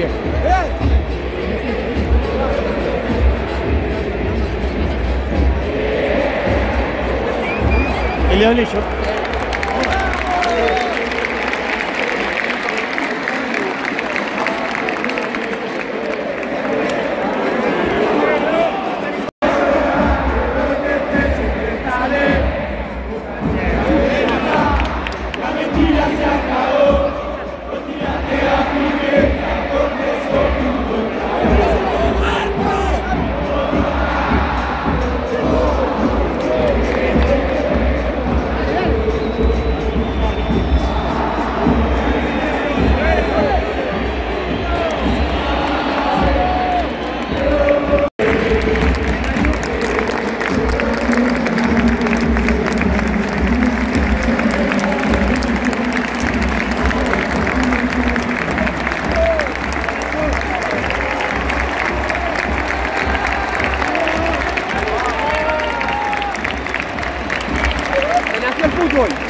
pie. ¿El León Licho? nació Muy bueno.